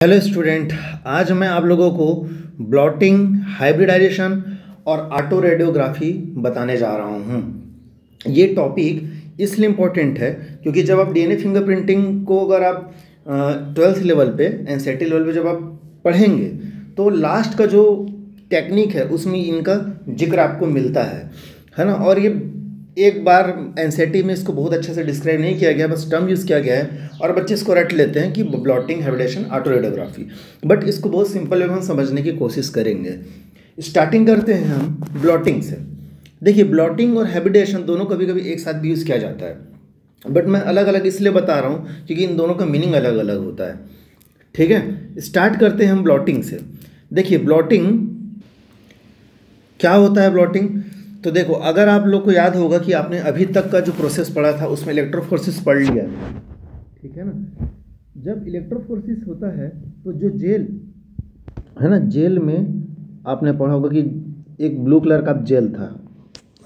Hello student, आज मैं आप लोगों को ब्लॉटिंग, हाइब्रिडाइजेशन और ऑटो रेडियोग्राफी बताने जा रहा हूँ। ये टॉपिक इसलिए इम्पोर्टेंट है क्योंकि जब आप डीएनए फिंगरप्रिंटिंग को अगर आप ट्वेल्थ लेवल पे एन लेवल पे जब आप पढ़ेंगे तो लास्ट का जो टेक्निक है, उसमें इनका ज़िक्र आपको मिलता है। है ना? और ये एक बार एन में इसको बहुत अच्छे से डिस्क्राइब नहीं किया गया, बस टर्म यूज़ किया गया है। और बच्चे इसको रट लेते हैं कि ब्लॉटिंग हेबिडेशन ऑटोरेडोग्राफी बट इसको बहुत सिंपल वे हम समझने की कोशिश करेंगे। स्टार्टिंग करते हैं हम ब्लॉटिंग से। देखिए ब्लॉटिंग और हैबिटेशन दोनों कभी कभी एक साथ भी यूज़ किया जाता है। बट मैं अलग अलग इसलिए बता रहा हूँ क्योंकि इन दोनों का मीनिंग अलग अलग होता है। ठीक है? स्टार्ट करते हैं हम ब्लॉटिंग से। देखिए ब्लॉटिंग क्या होता है ब्लॉटिंग तो देखो, अगर आप लोग को याद होगा कि आपने अभी तक का जो प्रोसेस पढ़ा था, उसमें इलेक्ट्रोफोर्सिस पढ़ लिया ठीक है ना? जब इलेक्ट्रोफोर्सिस होता है तो जो जेल, है ना, जेल में आपने पढ़ा होगा कि एक ब्लू कलर का जेल था,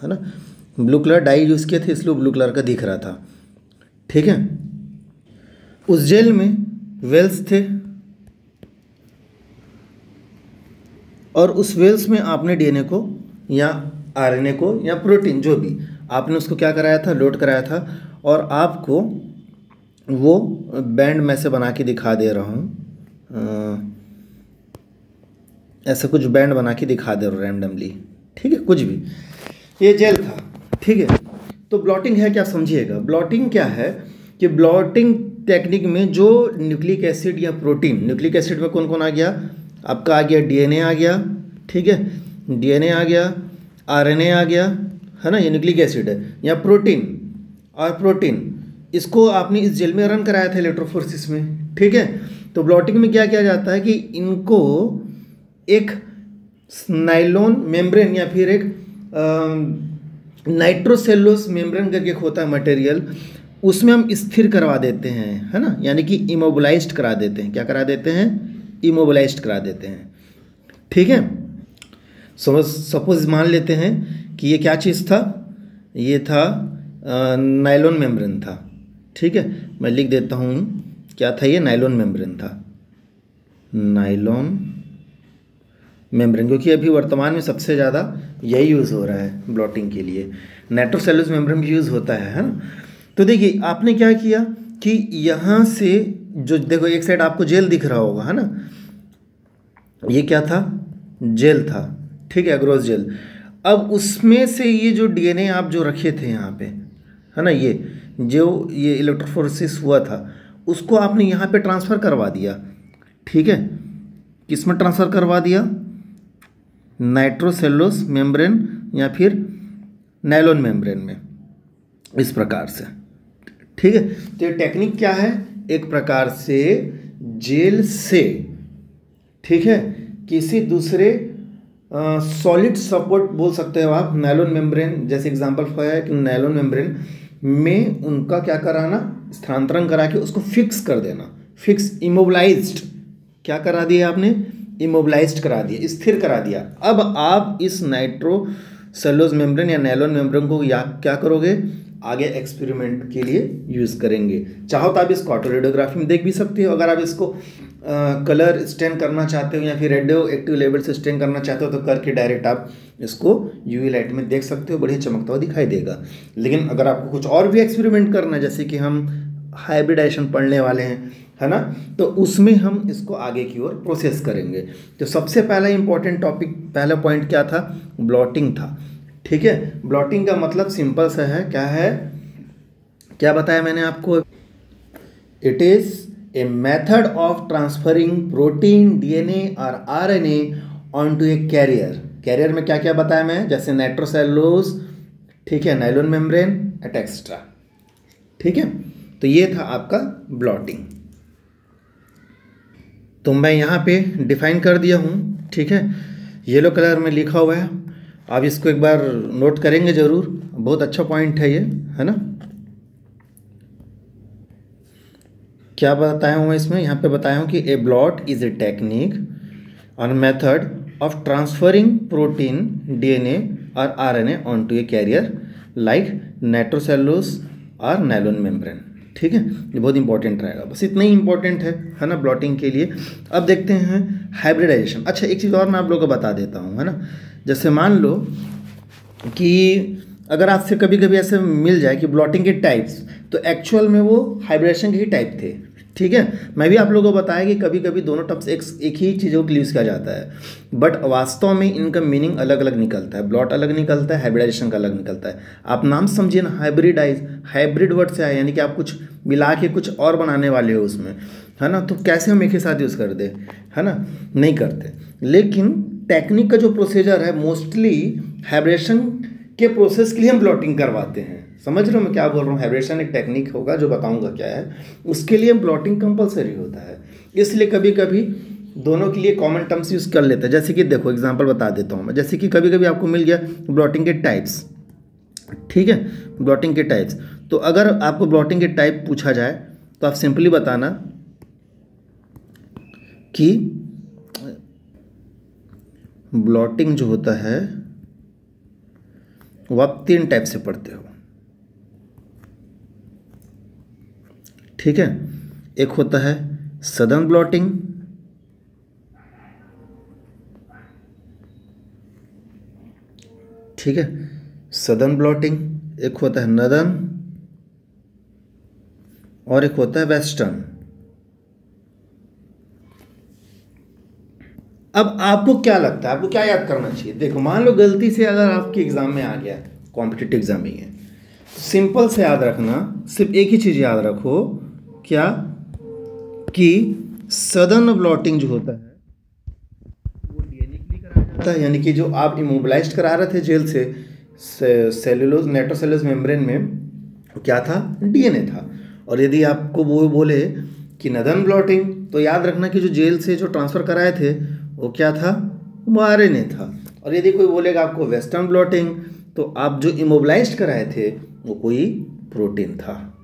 है ना? ब्लू कलर डाई यूज़ किए थे, इसलिए ब्लू कलर का दिख रहा था। ठीक है? उस जेल में वेल्स थे, और उस वेल्स में आपने डीएनए को, या आरएनए को या प्रोटीन, जो भी। आपने उसको क्या कराया था? लोड कराया था। और आपको वो बैंड में से बना के दिखा दे रहा हूँ। ऐसा कुछ बैंड बना के दिखा दे रहा हूँ रैंडमली ठीक है? कुछ भी। ये जेल था। ठीक है? तो ब्लॉटिंग है क्या? समझिएगा। ब्लॉटिंग क्या है कि ब्लॉटिंग टेक्निक में जो न्यूक्लिक एसिड या प्रोटीन न्यूक्लिक एसिड में कौन कौन आ गया? आपका आ गया डीएनए आ गया। ठीक है? डीएनए आ गया। आरएनए आ गया, है ना, ये न्यूक्लिक एसिड है, या प्रोटीन, और प्रोटीन, इसको आपने इस जेल में रन कराया था इलेक्ट्रोफोर्सिस में, ठीक है? तो ब्लॉटिंग में क्या किया जाता है कि इनको एक नाइलोन मेम्ब्रेन या फिर एक नाइट्रोसेलोस मेम्ब्रेन करके होता है मटेरियल, उसमें हम स्थिर करवा देते हैं, है ना? यानी कि इमोबलाइज्ड करा देते हैं। क्या करा देते हैं? इमोबलाइज्ड करा देते हैं। ठीक है? समझ सपोज़ मान लेते हैं कि ये क्या चीज़ था? ये था नाइलॉन मेम्ब्रेन था। ठीक है? मैं लिख देता हूँ, क्या था ये? नाइलॉन मेम्ब्रेन था। नाइलॉन मेम्ब्रेन क्योंकि अभी वर्तमान में सबसे ज़्यादा यही यूज़ हो रहा है ब्लॉटिंग के लिए। नाइट्रोसेलुलस मेम्ब्रेन भी यूज़ होता है है ना? तो देखिए, आपने क्या किया कि यहाँ से जो, देखो, एक साइड आपको जेल दिख रहा होगा, है ना? ये क्या था? जेल था। ठीक है अग्रोस जेल। अब उसमें से ये जो डीएनए आप जो रखे थे यहाँ पे, है ना, ये, जो ये इलेक्ट्रोफोरसिस हुआ था, उसको आपने यहाँ पे ट्रांसफ़र करवा दिया। ठीक है? किसमें ट्रांसफ़र करवा दिया? नाइट्रोसेलोस मेम्ब्रेन या फिर नाइलोन मेम्ब्रेन में, इस प्रकार से। ठीक है? तो ये टेक्निक क्या है? एक प्रकार से जेल से। ठीक है? किसी दूसरे सॉलिड सपोर्ट बोल सकते हो आप नैलोन मेम्ब्रेन जैसे एग्जांपल है कि नैलोन मेम्ब्रेन में उनका क्या कराना, स्थानांतरण करा के उसको फिक्स कर देना। फिक्स इमोबलाइज क्या करा दिया आपने? इमोबलाइज करा दिया, स्थिर करा दिया। अब आप इस नाइट्रो सेलोज मेम्ब्रेन या नैलोन मेम्ब्रेन को या, क्या करोगे? आगे एक्सपेरिमेंट के लिए यूज़ करेंगे। चाहो तो आप इसको ऑटो रेडियोग्राफी में देख भी सकते हो। अगर आप इसको कलर स्टेन करना चाहते हो या फिर रेडियो एक्टिव लेवल से स्टेन करना चाहते हो तो करके डायरेक्ट आप इसको यूवी लाइट में देख सकते हो। बढ़िया चमकता हुआ दिखाई देगा। लेकिन अगर आपको कुछ और भी एक्सपेरिमेंट करना है, जैसे कि हम हाइब्रिडाइजेशन पढ़ने वाले हैं, है ना? तो उसमें हम इसको आगे की ओर प्रोसेस करेंगे। तो सबसे पहला इंपॉर्टेंट टॉपिक पहला पॉइंट क्या था? ब्लॉटिंग था। ठीक है? ब्लॉटिंग का मतलब सिंपल सा है। क्या है? क्या बताया मैंने आपको? It is a method of transferring protein, DNA or RNA onto a carrier. Carrier carrier में क्या क्या बताया मैं? जैसे नाइट्रोसेलोज ठीक है नाइलोन मेम्ब्रेन एट एक्स्ट्रा ठीक है? तो ये था आपका ब्लॉटिंग तो मैं यहाँ पे डिफाइन कर दिया हूँ ठीक है? येलो कलर में लिखा हुआ है। आप इसको एक बार नोट करेंगे ज़रूर। बहुत अच्छा पॉइंट है ये, है ना? क्या बताया हूँ इसमें? यहाँ पे बताया हूँ कि a blot is a technique और method of transferring protein DNA और RNA onto a carrier like nitrocellulose और नैलोन मेम्ब्रेन ठीक है? ये बहुत इंपॉर्टेंट रहेगा। बस इतना ही इंपॉर्टेंट है है ना ब्लॉटिंग के लिए। अब देखते हैं हाइब्रिडाइजेशन अच्छा एक चीज़ और मैं आप लोगों को बता देता हूँ, है ना? जैसे मान लो कि अगर आपसे कभी कभी ऐसे मिल जाए कि ब्लॉटिंग के टाइप्स तो एक्चुअल में वो हाइब्रिडेशन के ही टाइप थे, ठीक है? मैं भी आप लोगों को बताया कि कभी कभी दोनों टर्म्स एक एक ही चीज़ों के यूज़ किया जाता है। बट वास्तव में इनका मीनिंग अलग अलग निकलता है ब्लॉट अलग निकलता है हाइब्रिडाइजेशन का अलग निकलता है। आप नाम समझिए ना हाइब्रिडाइज हाइब्रिड वर्ड से आए, यानी कि आप कुछ मिला के कुछ और बनाने वाले हो उसमें, है ना? तो कैसे हम एक ही साथ यूज़ कर दे है ना? नहीं करते। लेकिन टेक्निक का जो प्रोसीजर है मोस्टली हाइब्रेशन के प्रोसेस के लिए हम ब्लॉटिंग करवाते हैं। समझ रहे हो मैं क्या बोल रहा हूँ? हाइब्रेशन एक टेक्निक होगा, जो बताऊँगा क्या है। उसके लिए ब्लॉटिंग कंपलसरी होता है। इसलिए कभी कभी दोनों के लिए कॉमन टर्म्स यूज़ कर लेते हैं। जैसे कि देखो एग्ज़ाम्पल बता देता हूँ मैं। जैसे कि कभी कभी आपको मिल गया ब्लॉटिंग के टाइप्स ठीक है? ब्लॉटिंग के टाइप्स तो अगर आपको ब्लॉटिंग के टाइप पूछा जाए तो आप सिंपली बताना कि ब्लॉटिंग जो होता है, वो आप तीन टाइप से पढ़ते हो। ठीक है? एक होता है सदन ब्लॉटिंग ठीक है? सदन ब्लॉटिंग एक होता है नदन और एक होता है वेस्टर्न अब आपको क्या लगता है? आपको क्या याद करना चाहिए? देखो, मान लो गलती से अगर आपके एग्ज़ाम में आ गया कॉम्पिटेटिव एग्ज़ाम ही। है सिंपल से याद रखना, सिर्फ़ एक ही चीज़ याद रखो, क्या? कि सदन ब्लॉटिंग जो होता है, वो डीएनए कराया जाता है, यानी कि जो आप इमोबलाइज करा रहे थे जेल से सेलुलोज नेट्रोसेलुलोज मेम्ब्रेन में क्या था? डीएनए था। और यदि आपको वो बोले कि नदन ब्लॉटिंग तो याद रखना कि जो जेल से जो ट्रांसफ़र कराए थे वो क्या था? वो आर था। और यदि कोई बोलेगा आपको वेस्टर्न ब्लॉटिंग तो आप जो इमोबलाइज कराए थे, वो कोई प्रोटीन था।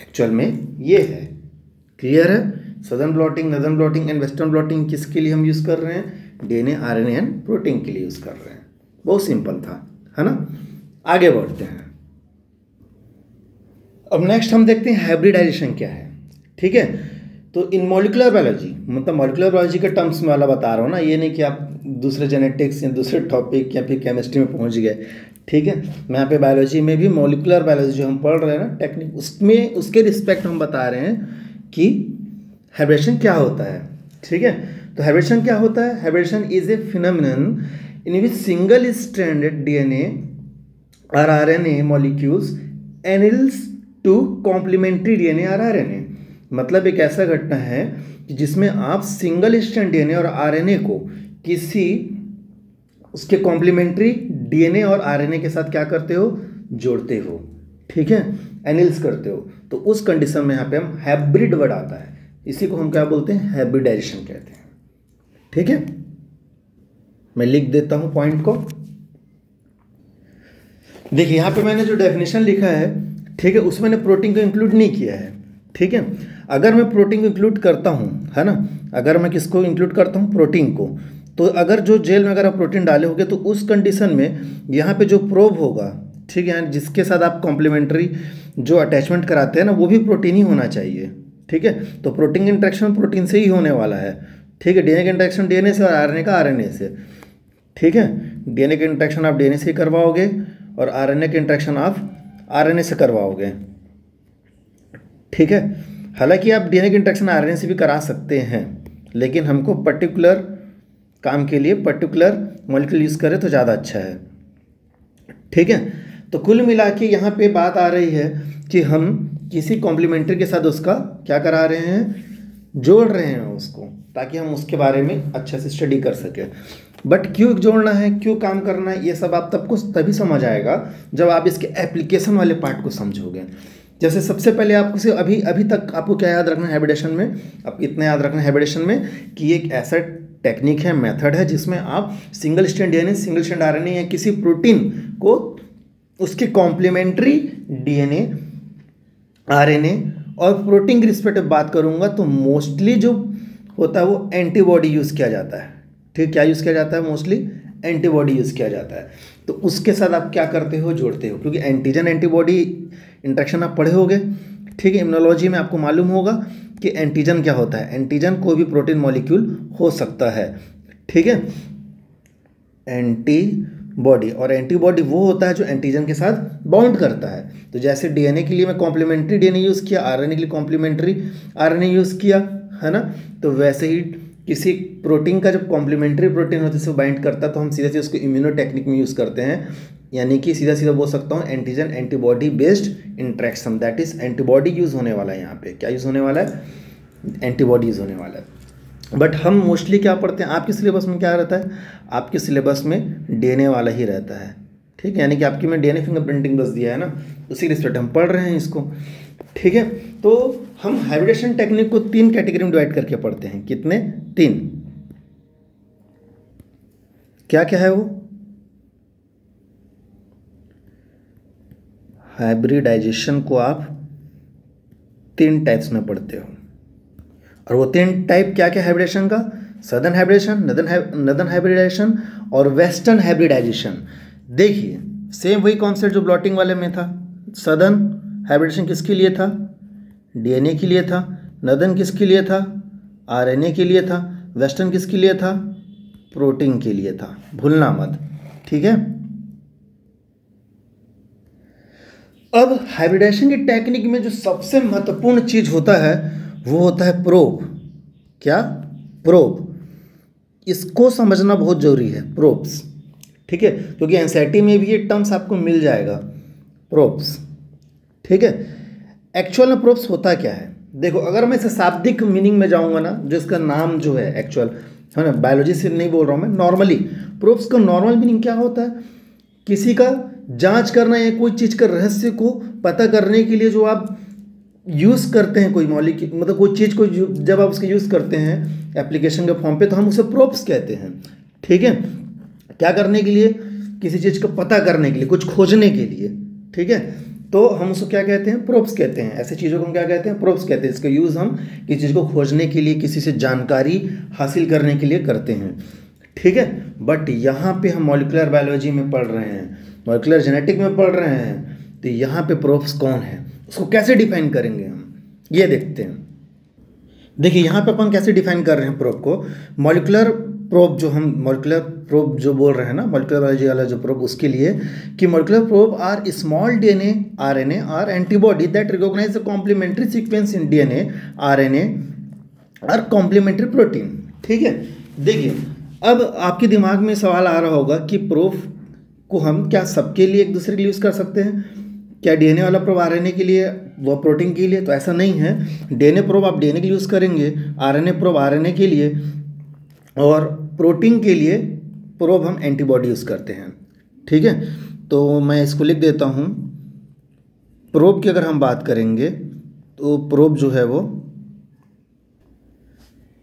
एक्चुअल में ये है। क्लियर है? Southern blotting northern blotting and western blotting किसके लिए हम यूज़ कर रहे हैं? डीएनए आरएनए एंड प्रोटीन के लिए यूज़ कर रहे हैं। बहुत सिंपल था, है ना? आगे बढ़ते हैं। अब नेक्स्ट हम देखते हैं हाइब्रिडाइजेशन क्या है। ठीक है? तो इन मोलिकुलर बायोलॉजी मतलब मोलिकुलर बायोलॉजी के टर्म्स में वाला बता रहा हूँ ना, ये नहीं कि आप दूसरे जेनेटिक्स या दूसरे टॉपिक या फिर केमिस्ट्री में पहुँच गए। ठीक है? मैं यहाँ पे बायोलॉजी में भी मोलिकुलर बायोलॉजी जो हम पढ़ रहे हैं ना टेक्निक उसमें, उसके रिस्पेक्ट हम बता रहे हैं कि हाइब्रेशन क्या होता है। ठीक है? तो हाइब्रेशन क्या होता है? Hybridization is a phenomenon in which single stranded DNA or R N A molecules anneals to complementary N A मतलब एक ऐसा घटना है कि जिसमें आप सिंगल स्ट्रैंड डीएनए और आरएनए को किसी उसके कॉम्प्लीमेंट्री डीएनए और आरएनए के साथ क्या करते हो? जोड़ते हो। ठीक है? एनिल्स करते हो। तो उस कंडीशन में यहाँ पे हम हाइब्रिड वर्ड आता है। इसी को हम क्या बोलते हैं? हाइब्रिडाइजेशन कहते हैं। ठीक है? मैं लिख देता हूँ पॉइंट को। देखिए, यहाँ पे मैंने जो डेफिनेशन लिखा है, ठीक है, उसमें मैंने प्रोटीन को इंक्लूड नहीं किया है। ठीक है? अगर मैं प्रोटीन को इंक्लूड करता हूँ, है ना? अगर मैं किसको इंक्लूड करता हूँ? प्रोटीन को। तो अगर जो जेल में अगर आप प्रोटीन डाले होंगे तो उस कंडीशन में यहाँ पे जो प्रोब होगा, ठीक है जिसके साथ आप कॉम्प्लीमेंट्री जो अटैचमेंट कराते हैं ना, वो भी प्रोटीन ही होना चाहिए, ठीक है? तो प्रोटीन इंट्रैक्शन प्रोटीन से ही होने वाला है, ठीक है? डीएनए का इंट्रैक्शन डीएनए से और आरएनए का आरएनए से, ठीक है? डीएनए के इंट्रैक्शन आप डीएनए से करवाओगे और आरएनए के इंट्रैक्शन आप आरएनए से करवाओगे, ठीक है? हालाँकि आप डीएनए के इंट्रैक्शन आरएनए से भी करा सकते हैं, लेकिन हमको पर्टिकुलर काम के लिए पर्टिकुलर मॉलिक्यूल यूज़ करें तो ज़्यादा अच्छा है। ठीक है? तो कुल मिला के यहाँ पे बात आ रही है कि हम किसी कॉम्प्लीमेंट्री के साथ उसका क्या करा रहे हैं? जोड़ रहे हैं उसको, ताकि हम उसके बारे में अच्छे से स्टडी कर सकें। बट क्यों जोड़ना है? क्यों काम करना है? ये सब आप तब को तभी समझ आएगा जब आप इसके एप्लीकेशन वाले पार्ट को समझोगे। जैसे सबसे पहले आपको से अभी अभी तक आपको क्या याद रखना है हैबिटेशन में? अब इतना याद रखना है हैबिटेशन में कि एक ऐसा टेक्निक है मेथड है जिसमें आप single strand DNA single strand RNA या किसी प्रोटीन को, उसके कॉम्प्लीमेंट्री डीएनए आरएनए और प्रोटीन की रिस्पेक्ट बात करूँगा तो मोस्टली जो होता है वो एंटीबॉडी यूज़ किया जाता है। ठीक, क्या यूज़ किया जाता है? मोस्टली एंटीबॉडी यूज़ किया जाता है। तो उसके साथ आप क्या करते हो? जोड़ते हो। क्योंकि एंटीजन एंटीबॉडी इंट्रैक्शन आप पढ़े होगे। ठीक है इम्यूनोलॉजी में आपको मालूम होगा कि एंटीजन क्या होता है। एंटीजन कोई भी प्रोटीन मॉलिक्यूल हो सकता है। ठीक है? एंटी बॉडी और एंटीबॉडी वो होता है जो एंटीजन के साथ बाउंड करता है। तो जैसे डीएनए के लिए मैं कॉम्प्लीमेंट्री डीएनए यूज़ किया आरएनए के लिए कॉम्प्लीमेंट्री आरएनए यूज़ किया, है ना? तो वैसे ही किसी प्रोटीन का जब कॉम्प्लीमेंट्री प्रोटीन होता है बाइंड करता है तो हम सीधे सीधे उसको इम्यूनो टेक्निक में यूज़ करते हैं। यानी कि सीधा सीधा बोल सकता हूँ antigen antibody based interaction that is antibody use होने वाला है यहाँ पे। क्या यूज़ होने वाला है? एंटीबॉडी यूज़ होने वाला है। बट हम मोस्टली क्या पढ़ते हैं? आपके सिलेबस में क्या रहता है? आपके सिलेबस में डीएनए वाला ही रहता है। ठीक है? यानी कि आपकी मैं डीएनए फिंगरप्रिंटिंग बस दिया है ना? उसी रिस्पेक्ट हम पढ़ रहे हैं इसको। ठीक है? तो हम हाइब्रिडेशन टेक्निक को तीन कैटेगरी में डिवाइड करके पढ़ते हैं। कितने? तीन। क्या क्या है वो? हाइब्रिडाइजेशन को आप तीन टाइप्स में पढ़ते हो। और वो तीन टाइप क्या क्या हाइब्रिडेशन का? सदर्न हाइब्रिडेशन नदन हाइब्रिडाइजेशन और वेस्टर्न हाइब्रिडाइजेशन देखिए सेम वही कॉन्सेप्ट जो ब्लॉटिंग वाले में था। सदर्न हाइब्रिडेशन किसके लिए था? डीएनए के लिए था। नदन किसके लिए था? आरएनए के लिए था। वेस्टर्न किसके लिए था? प्रोटीन के लिए था। भूलना मत। ठीक है? अब हाइब्रिडेशन की टेक्निक में जो सबसे महत्वपूर्ण चीज़ होता है, वो होता है प्रोब क्या? प्रोब इसको समझना बहुत ज़रूरी है प्रोब्स ठीक है? क्योंकि एनसाइटी में भी ये टर्म्स आपको मिल जाएगा। प्रोब्स ठीक है? एक्चुअल में प्रोब्स होता क्या है? देखो, अगर मैं इसे शाब्दिक मीनिंग में जाऊँगा ना, जो इसका नाम जो है एक्चुअल है ना? बायोलॉजी से नहीं बोल रहा हूँ मैं नॉर्मली प्रोब्स का नॉर्मल मीनिंग क्या होता है? किसी का जाँच करना या कोई चीज़ का रहस्य को पता करने के लिए जो आप यूज़ करते हैं कोई मौलिक मतलब कोई चीज़ को जब आप उसका यूज़ करते हैं, एप्लीकेशन के फॉर्म पे तो हम उसे प्रोप्स कहते हैं। ठीक है? क्या करने के लिए? किसी चीज़ का पता करने के लिए, कुछ खोजने के लिए। ठीक है? तो हम उसको क्या कहते हैं? प्रोप्स कहते हैं। ऐसे चीज़ों को हम क्या कहते हैं? प्रोप्स कहते हैं। इसका यूज़ हम किसी चीज़ को खोजने के लिए, किसी से जानकारी हासिल करने के लिए करते हैं। ठीक है? बट यहाँ पे हम मॉलिकुलर बायोलॉजी में पढ़ रहे हैं। मॉलिकुलर जेनेटिक में पढ़ रहे हैं तो यहाँ पे प्रोप्स कौन है? उसको कैसे डिफाइन करेंगे हम? ये देखते हैं। देखिए, यहाँ पे अपन कैसे डिफाइन कर रहे हैं प्रोप को? मॉलिकुलर प्रोब जो हम मॉलिकुलर प्रोब जो बोल रहे हैं ना मॉलिकुलर बायोलॉजी वाला जो प्रोब उसके लिए कि molecular probe are small DNA RNA or antibody that recognize the complementary sequence in DNA RNA or complementary protein ठीक है? देखिए, अब आपके दिमाग में सवाल आ रहा होगा कि प्रोब को हम क्या सबके लिए एक दूसरे के लिए यूज़ कर सकते हैं? क्या डीएनए वाला प्रोब आरएनए के लिए, व प्रोटीन के लिए? तो ऐसा नहीं है। डीएनए प्रोब आप डीएनए के लिए यूज़ करेंगे आरएनए प्रोब आरएनए के लिए, और प्रोटीन के लिए प्रोब हम एंटीबॉडी यूज़ करते हैं। ठीक है? तो मैं इसको लिख देता हूँ। प्रोब की अगर हम बात करेंगे तो प्रोब जो है वो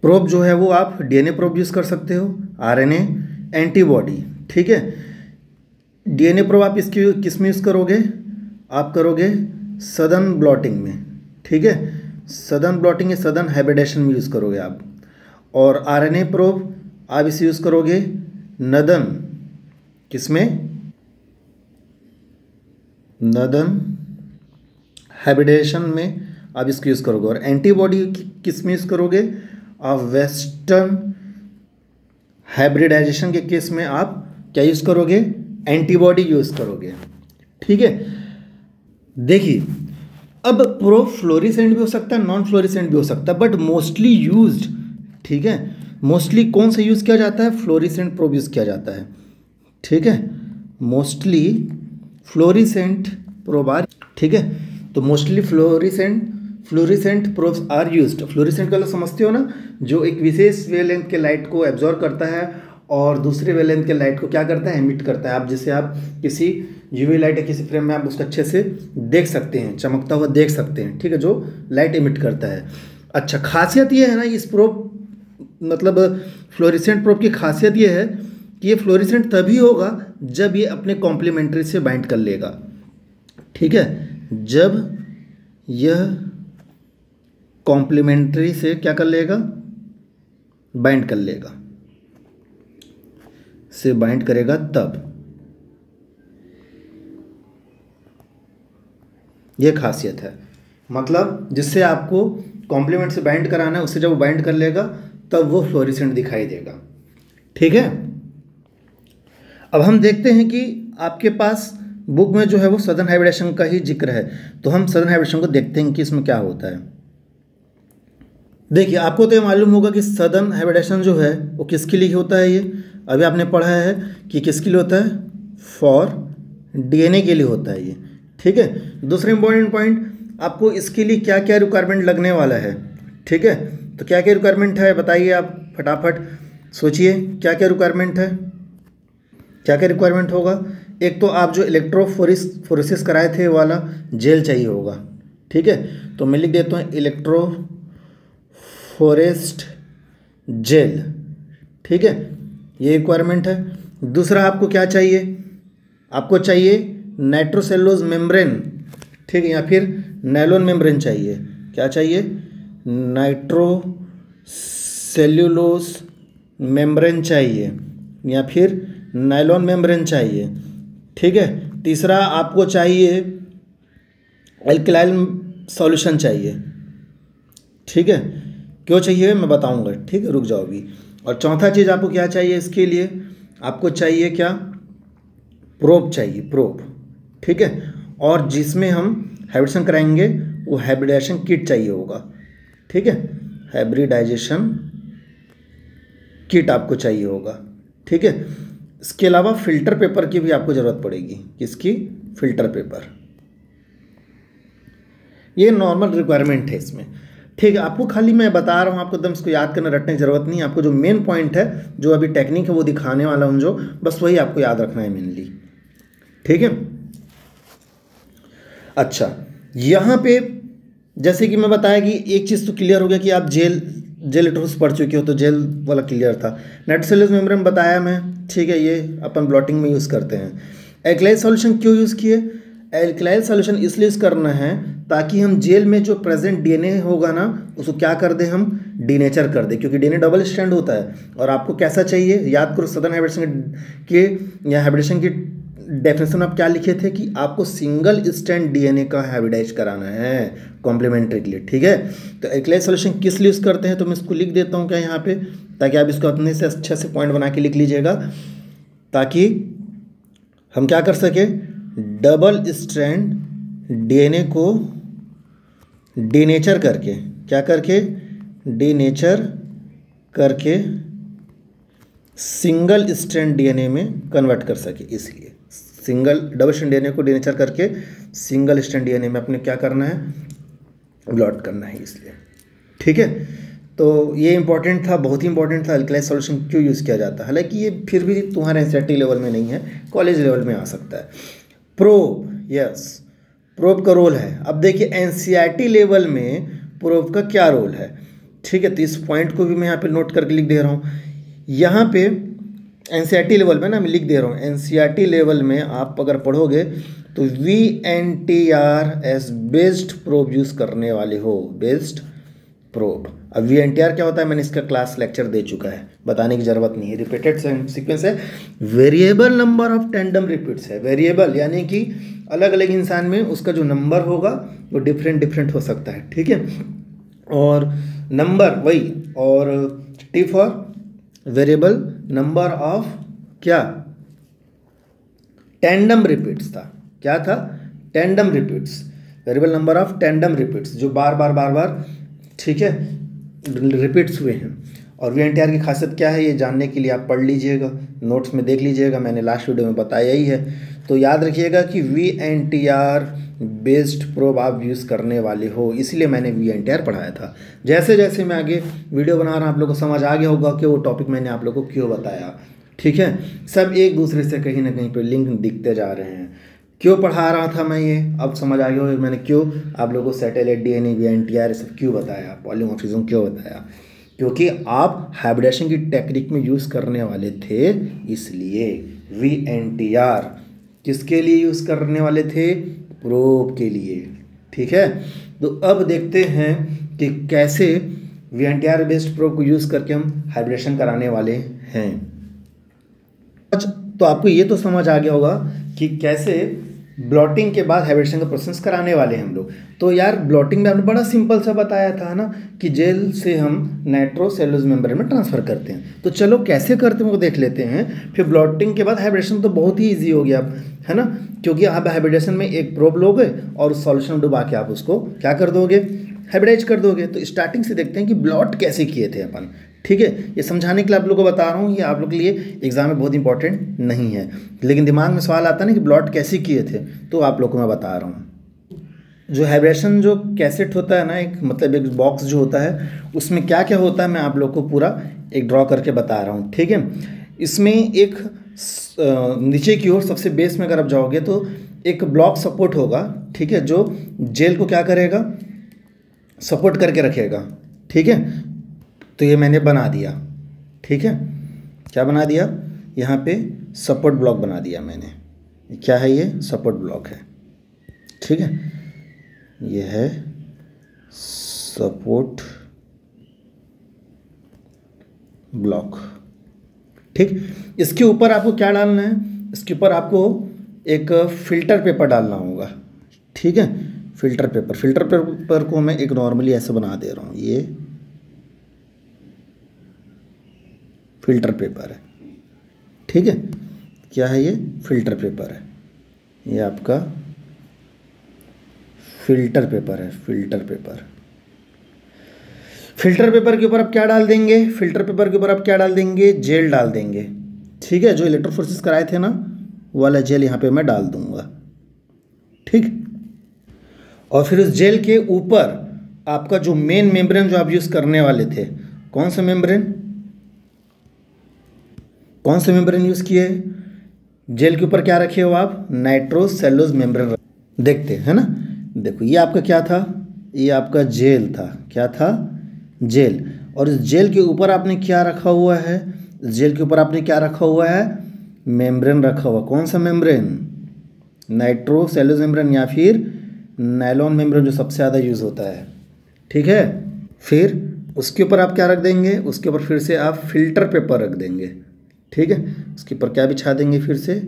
प्रोब जो है वो आप डीएनए प्रोब यूज़ कर सकते हो। आरएनए एंटीबॉडी ठीक है? डीएनए प्रोब आप इसकी किसमें यूज़ करोगे? आप करोगे सदन ब्लॉटिंग में, ठीक है? सदन ब्लॉटिंग या सदन हाइब्रिडेशन में यूज़ करोगे आप। और आरएनए प्रोब आप इसे यूज़ करोगे नदन, किसमें? नदन हाइब्रिडेशन में आप इसको यूज़ करोगे। और एंटीबॉडी किसमें यूज़ करोगे? आप वेस्टर्न हाइब्रिडाइजेशन के केस में आप क्या यूज़ करोगे? एंटीबॉडी यूज़ करोगे। ठीक है? देखिए, अब प्रो फ्लोरिसेंट भी हो सकता है नॉन फ्लोरिसेंट भी हो सकता है बट मोस्टली यूज़ ठीक है? मोस्टली कौन सा यूज़ किया जाता है? फ्लोरिसेंट प्रोब यूज़ किया जाता है। ठीक है? मोस्टली फ्लोरिसेंट प्रोब आर ठीक है? तो mostly fluorescent fluorescent probes are used fluorescent का समझते हो ना? जो एक विशेष वेलेंथ के लाइट को एब्जॉर्व करता है और दूसरे वेलेंथ के लाइट को क्या करता है? एमिट करता है। आप जैसे आप किसी यूवी लाइट या किसी फ्रेम में आप उसको अच्छे से देख सकते हैं, चमकता हुआ देख सकते हैं, ठीक है, जो लाइट एमिट करता है। अच्छा खासियत ये है ना, इस प्रोप मतलब फ्लोरिसेंट प्रोप की खासियत ये है कि ये फ्लोरिसेंट तभी होगा जब ये अपने कॉम्प्लीमेंट्री से बाइंड कर लेगा। ठीक है? जब यह कॉम्प्लीमेंट्री से क्या कर लेगा? बाइंड कर लेगा। से बाइंड करेगा तब। यह खासियत है। मतलब जिससे आपको कॉम्प्लीमेंट से बाइंड कराना है, उससे जब वो बाइंड कर लेगा, तब वो फ्लोरिसेंट दिखाई देगा। ठीक है? अब हम देखते हैं कि आपके पास बुक में जो है वो सदन हाइब्रिडेशन का ही ज़िक्र है। तो हम सदन हाइब्रिडेशन को देखते हैं कि इसमें क्या होता है। देखिए, आपको तो ये मालूम होगा कि सदन हाइब्रिडेशन जो है, वो किसके लिए होता है ये? अभी आपने पढ़ा है कि किसके लिए होता है? फॉर डीएनए के लिए होता है ये। ठीक है? दूसरा इंपॉर्टेंट पॉइंट आपको इसके लिए क्या क्या रिक्वायरमेंट लगने वाला है? ठीक है? तो क्या क्या रिक्वायरमेंट है? बताइए आप फटाफट। सोचिए क्या क्या रिक्वायरमेंट है? क्या क्या रिक्वायरमेंट होगा? एक तो आप जो इलेक्ट्रोफोरिस फोरिसिस कराए थे वाला, जेल चाहिए होगा। ठीक है? तो मैं लिख देता हूँ इलेक्ट्रो फॉरेस्ट जेल। ठीक है? ये रिक्वायरमेंट है। दूसरा आपको क्या चाहिए? आपको चाहिए नाइट्रोसेलोज मेम्ब्रेन ठीक है, या फिर नैलोन मेम्ब्रेन चाहिए। क्या चाहिए? नाइट्रो सेल्यूलोज मेम्ब्रेन चाहिए, या फिर नाइलॉन मेम्ब्रेन चाहिए। ठीक है, तीसरा आपको चाहिए एल्कलाइल सॉल्यूशन चाहिए। ठीक है, क्यों चाहिए? मैं बताऊँगा। ठीक है, रुक जाओ अभी। और चौथा चीज़ आपको क्या चाहिए इसके लिए? आपको चाहिए क्या? प्रोब चाहिए, प्रोब। ठीक है? और जिसमें हम हाइब्रिडेशन कराएँगे, वो हाइब्रिडेशन किट चाहिए होगा। ठीक है? हाइब्रिडाइजेशन किट आपको चाहिए होगा। ठीक है? इसके अलावा फ़िल्टर पेपर की भी आपको ज़रूरत पड़ेगी। किसकी? फ़िल्टर पेपर ये नॉर्मल रिक्वायरमेंट है इसमें। ठीक है, आपको खाली मैं बता रहा हूँ, आपको एकदम इसको याद करने रटने की ज़रूरत नहीं आपको जो मेन पॉइंट है, जो अभी टेक्निक है, वो दिखाने वाला हूँ जो, बस वही आपको याद रखना है मेनली ठीक है? अच्छा यहाँ पे जैसे कि मैं बताया कि एक चीज़ तो क्लियर हो गया कि आप जेल जेल लिटरस पढ़ चुके हो तो जेल वाला क्लियर था। नेट नेटसेलिस मेम्ब्रेन बताया मैं, ठीक है, ये अपन ब्लॉटिंग में यूज़ करते हैं। एल्कलाइल सॉल्यूशन क्यों यूज़ किए? एल्कलाइल सॉल्यूशन इसलिए यूज़ करना है ताकि हम जेल में जो प्रेजेंट डीएनए होगा ना, उसको क्या कर दें हम? डीनेचर कर दें, क्योंकि डीएनए डबल स्टैंड होता है। और आपको कैसा चाहिए? याद करो सदन हाइब्रिडेशन के, या हाइब्रिडेशन की डेफिनेशन आप क्या लिखे थे कि आपको सिंगल स्टैंड डीएनए का हाइब्रिडाइज कराना है कॉम्प्लीमेंट्री के लिए, ठीक है? तो एक्लाई सोल्यूशन किस लिए यूज़ करते हैं? तो मैं इसको लिख देता हूँ क्या यहाँ पे, ताकि आप इसको अपने से अच्छे से पॉइंट बना के लिख लीजिएगा, ताकि हम क्या कर सके? डबल स्ट्रैंड डीएनए को डीनेचर करके, क्या करके? डीनेचर करके सिंगल स्ट्रैंड डीएनए में कन्वर्ट कर सके, इसलिए। सिंगल, डबल स्टैंड डीएनए को डीनेचर करके सिंगल स्टैंड डीएनए में अपने क्या करना है? ब्लॉट करना है, इसलिए। ठीक है? तो ये इंपॉर्टेंट था, बहुत ही इंपॉर्टेंट था अल्कलाइज सॉल्यूशन क्यों यूज़ किया जाता है? हालाँकि ये फिर भी तुम्हारे एन लेवल में नहीं है कॉलेज लेवल में आ सकता है। प्रोब यस प्रोब का रोल है। अब देखिए एन लेवल में प्रोब का क्या रोल है? ठीक है तो इस पॉइंट को भी मैं यहाँ पे नोट करके लिख दे रहा हूँ। यहाँ पे एन लेवल में ना मैं लिख दे रहा हूँ। एन लेवल में आप अगर पढ़ोगे तो V N T R S based probe use करने वाले हो। Based probe. अब वी क्या होता है? मैंने इसका क्लास लेक्चर दे चुका है। बताने की ज़रूरत नहीं है। रिपीटेड सीक्वेंस है। Variable number of tandem repeats है। वेरिएबल यानी कि अलग अलग इंसान में उसका जो नंबर होगा, वो डिफरेंट डिफरेंट हो सकता है। ठीक है? और नंबर वही, और T for variable number of क्या? टेंडम रिपीट्स था। क्या था? Tandem repeats variable number of tandem repeats जो बार बार बार बार ठीक है? रिपीट्स हुए हैं। और वी एन की खासियत क्या है? ये जानने के लिए आप पढ़ लीजिएगा नोट्स में देख लीजिएगा, मैंने लास्ट वीडियो में बताया ही है। तो याद रखिएगा कि V N T R based probe आप यूज़ करने वाले हो, इसलिए मैंने वी एन टी आर पढ़ाया था। जैसे जैसे मैं आगे वीडियो बना रहा हूँ, आप लोग को समझ आ गया होगा कि वो टॉपिक मैंने आप लोग को क्यों बताया। ठीक है? सब एक दूसरे से कहीं ना कहीं पर लिंक दिखते जा रहे हैं। क्यों पढ़ा रहा था मैं ये? अब समझ आ गया होगा मैंने क्यों आप लोगों को satellite D N A V N T R सब क्यों बताया? पॉलीमोफिज्म क्यों बताया? क्योंकि आप हाइब्रिडेशन की टेक्निक में यूज़ करने वाले थे, इसलिए वी एन टी आर किसके लिए यूज़ करने वाले थे? प्रोब के लिए। ठीक है? तो अब देखते हैं कि कैसे V N T R based probe को यूज़ करके हम हाइब्रिडेशन कराने वाले हैं। अच्छा तो आपको ये तो समझ आ गया होगा कि कैसे ब्लॉटिंग के बाद हाइब्रिडेशन का प्रोसेस कराने वाले हम लोग। तो यार ब्लॉटिंग में आपने बड़ा सिंपल सा बताया था ना, कि जेल से हम नाइट्रोसेलुलर मेम्ब्रेन में ट्रांसफ़र करते हैं। तो चलो, कैसे करते हैं वो देख लेते हैं। फिर ब्लॉटिंग के बाद हाइब्रिडेशन तो बहुत ही ईजी हो गया, है ना? क्योंकि आप हाइब्रिडेशन में एक प्रोब लोगे और उस सॉल्यूशन डुबा के आप उसको क्या कर दोगे? हाइब्रिडाइज कर दोगे। तो स्टार्टिंग से देखते हैं कि ब्लॉट कैसे किए थे अपन। ठीक है? ये समझाने के लिए आप लोग को बता रहा हूँ, ये आप लोग के लिए एग्ज़ाम में बहुत इंपॉर्टेंट नहीं है। लेकिन दिमाग में सवाल आता है ना कि ब्लॉट कैसे किए थे? तो आप लोग को मैं बता रहा हूँ। जो हाइब्रेशन जो कैसेट होता है ना, एक मतलब एक बॉक्स जो होता है, उसमें क्या क्या होता है मैं आप लोग को पूरा एक ड्रॉ करके बता रहा हूँ, ठीक है? इसमें एक नीचे की ओर सबसे बेस में अगर आप जाओगे तो एक ब्लॉक सपोर्ट होगा, ठीक है? जो जेल को क्या करेगा? सपोर्ट करके रखेगा, ठीक है? तो ये मैंने बना दिया। ठीक है? क्या बना दिया? यहाँ पे सपोर्ट ब्लॉक बना दिया मैंने। क्या है ये? सपोर्ट ब्लॉक है। ठीक है? ये है सपोर्ट ब्लॉक ठीक? इसके ऊपर आपको क्या डालना है? इसके ऊपर आपको एक फ़िल्टर पेपर डालना होगा। ठीक है? फ़िल्टर पेपर फ़िल्टर पेपर को मैं एक नॉर्मली ऐसे बना दे रहा हूँ। ये फ़िल्टर पेपर है। ठीक है? क्या है ये? फ़िल्टर पेपर है। ये आपका फ़िल्टर पेपर है, फ़िल्टर पेपर। फ़िल्टर पेपर के ऊपर आप क्या डाल देंगे? फ़िल्टर पेपर के ऊपर आप क्या डाल देंगे? जेल डाल देंगे। ठीक है? जो इलेक्ट्रोफोर्सिस कराए थे ना वाला जेल यहाँ पे मैं डाल दूँगा। ठीक? और फिर उस जेल के ऊपर आपका जो मेन मेम्ब्रेन जो आप यूज़ करने वाले थे, कौन सा मेम्ब्रेन कौन से मेम्ब्रेन यूज़ किए? जेल के ऊपर क्या रखे हो आप? नाइट्रोसेलोज मेम्ब्रेन देखते हैं ना? देखो, ये आपका क्या था? ये आपका जेल था। क्या था? जेल। और इस जेल के ऊपर आपने क्या रखा हुआ है? जेल के ऊपर आपने क्या रखा हुआ है? मेम्ब्रेन रखा हुआ। कौन सा मेम्ब्रेन नाइट्रोसेलोज मेम्ब्रेन या फिर नाइलॉन मेम्ब्रेन जो सबसे ज़्यादा यूज़ होता है। ठीक है? फिर उसके ऊपर आप क्या रख देंगे? उसके ऊपर फिर से आप फ़िल्टर पेपर रख देंगे। ठीक है? उसके ऊपर क्या बिछा देंगे फिर से?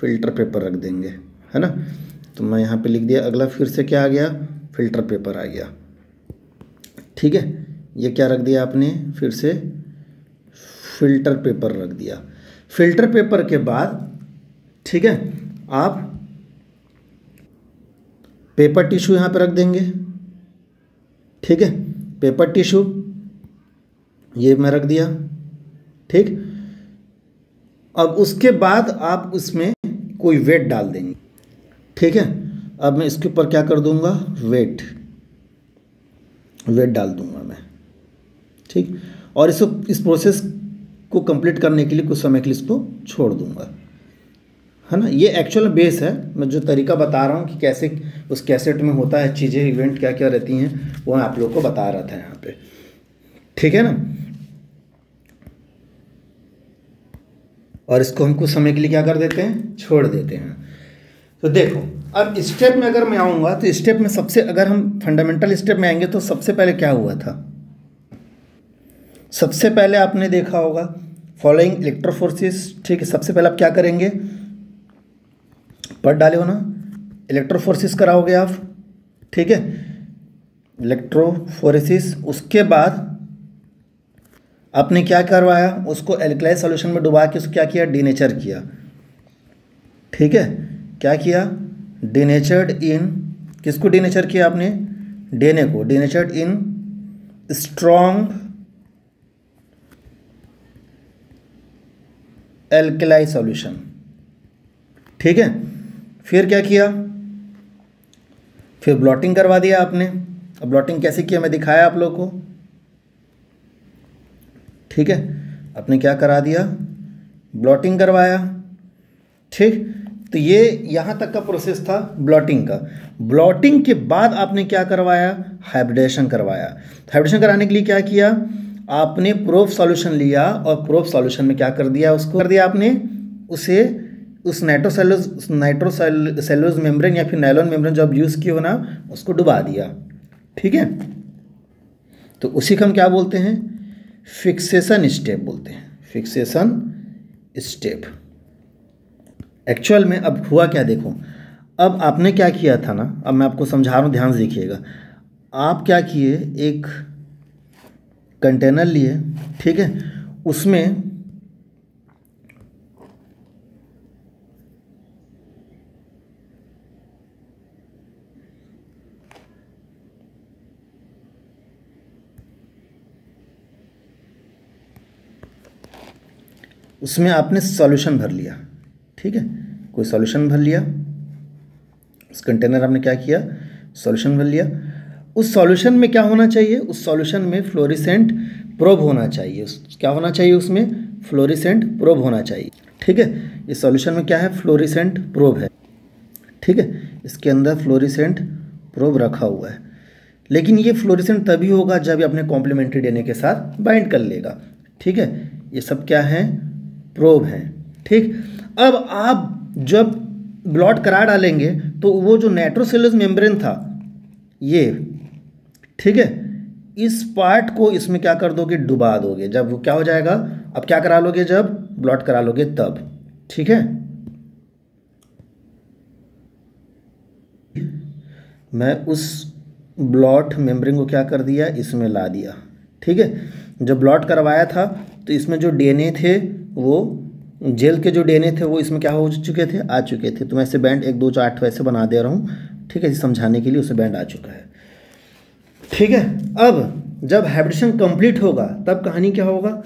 फ़िल्टर पेपर रख देंगे, है ना? तो मैं यहाँ पे लिख दिया, अगला फिर से क्या आ गया? फ़िल्टर पेपर आ गया। ठीक है? ये क्या रख दिया आपने? फिर से फ़िल्टर पेपर रख दिया। फ़िल्टर पेपर के बाद, ठीक है? आप पेपर टिश्यू यहाँ पे रख देंगे। ठीक है? पेपर टिश्यू, ये मैं रख दिया। ठीक? अब उसके बाद आप उसमें कोई वेट डाल देंगे। ठीक है? अब मैं इसके ऊपर क्या कर दूँगा? वेट वेट डाल दूँगा मैं। ठीक? और इसको, इस प्रोसेस को कंप्लीट करने के लिए कुछ समय के लिए इसको छोड़ दूँगा। है ना? ये एक्चुअल बेस है। मैं जो तरीका बता रहा हूँ कि कैसे, उस कैसेट में होता है, चीज़ें इवेंट क्या क्या रहती हैं, वो मैं आप लोग को बता रहा था यहाँ पे। ठीक है ना? और इसको हम कुछ समय के लिए क्या कर देते हैं? छोड़ देते हैं। तो देखो, अब स्टेप में अगर मैं आऊँगा तो स्टेप में सबसे अगर हम फंडामेंटल स्टेप में आएँगे तो सबसे पहले क्या हुआ था? सबसे पहले आपने देखा होगा फॉलोइंग इलेक्ट्रोफोर्सिस ठीक है, सबसे पहले आप क्या करेंगे? पढ़ डाले हो ना? इलेक्ट्रोफोर्सिस कराओगे आप, ठीक है? इलेक्ट्रोफोरेसिस उसके बाद आपने क्या करवाया? उसको एल्कलाई सॉल्यूशन में डुबा के उसको क्या किया? डीनेचर किया। ठीक है? क्या किया? डीनेचर्ड इन किसको डीनेचर किया आपने? डीएनए को। Denatured in strong alkali solution ठीक है? फिर क्या किया? फिर ब्लॉटिंग करवा दिया आपने। अब ब्लॉटिंग कैसे किया? मैं दिखाया आप लोग को। ठीक है? आपने क्या करा दिया? ब्लॉटिंग करवाया। ठीक? तो ये यहाँ तक का प्रोसेस था ब्लॉटिंग का। ब्लॉटिंग के बाद आपने क्या करवाया? हाइब्रिडेशन करवाया। हाइब्रिडेशन कराने के लिए क्या किया? आपने प्रोफ सॉल्यूशन लिया और प्रोफ सॉल्यूशन में क्या कर दिया? उसको कर दिया आपने? उसे उस नाइट्रोसेलोज नाइट्रोसेलोज मेम्ब्रेन या फिर नाइलॉन मेम्ब्रेन जो आप यूज़ किए हो ना, उसको डुबा दिया। ठीक है? तो उसी को हम क्या बोलते हैं? फिक्सेशन स्टेप बोलते हैं। फिक्सेशन स्टेप एक्चुअल में अब हुआ क्या देखो? अब आपने क्या किया था ना? अब मैं आपको समझा रहा हूँ, ध्यान से देखिएगा। आप क्या किए? एक कंटेनर लिए, ठीक है? उसमें उसमें आपने सॉल्यूशन भर लिया। ठीक है? कोई सॉल्यूशन भर लिया? उस कंटेनर आपने क्या किया? सॉल्यूशन भर लिया। उस सॉल्यूशन में क्या होना चाहिए? उस सॉल्यूशन में फ्लोरिसेंट प्रोब होना चाहिए। क्या होना चाहिए उसमें? फ्लोरिसेंट प्रोब होना चाहिए। ठीक है? इस सॉल्यूशन में क्या है? फ्लोरिसेंट प्रोब है। ठीक है? इसके अंदर फ्लोरिसेंट प्रोब रखा हुआ है। लेकिन ये फ्लोरिसेंट तभी होगा जब अपने कॉम्प्लीमेंट्री डीएनए के साथ बाइंड कर लेगा। ठीक है? ये सब क्या है? प्रोब हैं, ठीक? अब आप जब ब्लॉट करा डालेंगे तो वो जो नाइट्रोसेलस मेम्ब्रेन था, ये, ठीक है? इस पार्ट को इसमें क्या कर दोगे? डुबा दोगे। जब वो क्या हो जाएगा? अब क्या करा लोगे जब? ब्लॉट करा लोगे तब, ठीक है? मैं उस ब्लॉट मेम्ब्रेन को क्या कर दिया? इसमें ला दिया, ठीक है? जब ब्लॉट करवाया था तो इसमें जो डीएनए थे वो जेल के जो डीएनए थे, वो इसमें क्या हो चुके थे? आ चुके थे। तो मैं इसे बैंड एक, दो, चार, आठ वैसे बना दे रहा हूँ। ठीक है समझाने के लिए उसे बैंड आ चुका है। ठीक है, अब जब हाइब्रिडेशन कंप्लीट होगा, तब कहानी क्या होगा?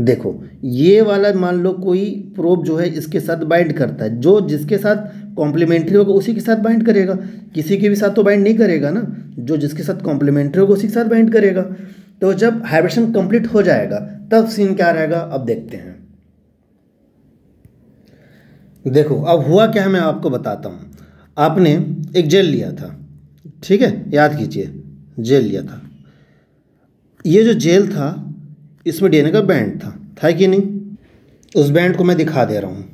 देखो, ये वाला मान लो कोई प्रोब जो है, इसके साथ बाइंड करता है। जो जिसके साथ कॉम्प्लीमेंट्री होगा, उसी के साथ बाइंड करेगा। किसी के भी साथ तो बाइंड नहीं करेगा ना। जो जिसके साथ कॉम्प्लीमेंट्री होगा, उसी के साथ बाइंड करेगा। तो जब हाइब्रेशन कंप्लीट हो जाएगा, तब सीन क्या रहेगा? अब देखते हैं। देखो, अब हुआ क्या है, मैं आपको बताता हूँ। आपने एक जेल लिया था, ठीक है? याद कीजिए जेल लिया था। ये जो जेल था, इसमें डीएनए का बैंड था था कि नहीं? उस बैंड को मैं दिखा दे रहा हूँ,